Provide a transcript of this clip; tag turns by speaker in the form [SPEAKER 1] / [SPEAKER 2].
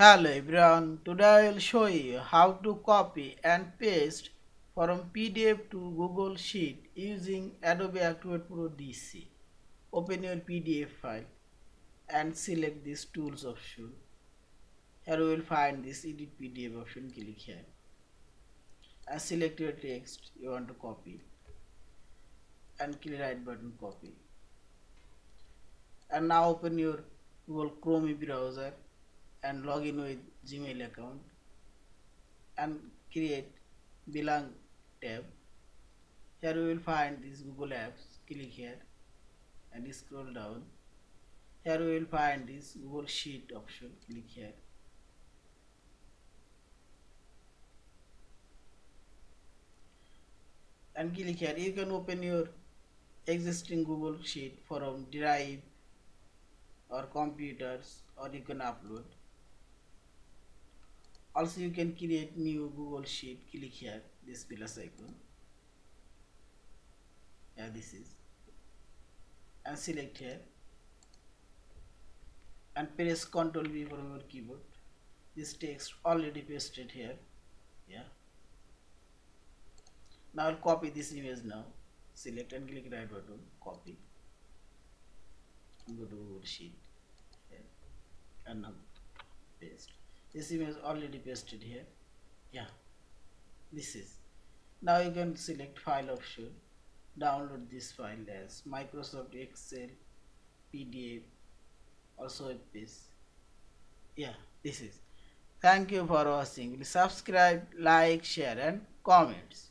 [SPEAKER 1] Hello everyone, today I will show you how to copy and paste from PDF to Google Sheet using Adobe Acrobat Pro DC. Open your PDF file and select this tools option. Here you will find this edit PDF option, click here and select your text you want to copy and click right button copy and now open your Google Chrome browser and log in with Gmail account and create belong tab. Here we will find this Google Apps. Click here and scroll down. Here we will find this Google Sheet option. Click here. And click here. You can open your existing Google Sheet from Drive or computers or you can upload also you can create new google sheet click here this plus icon. Yeah this is. And select here. And press ctrl v from your keyboard. This text already pasted here. Yeah. Now I'll copy this image now. Select and click right button. Copy. Go to Google sheet. And now paste this image is already pasted here. Yeah. This is. Now you can select file option. Download this file as Microsoft Excel PDF also this yeah this is. Thank you for watching. Subscribe like share and comments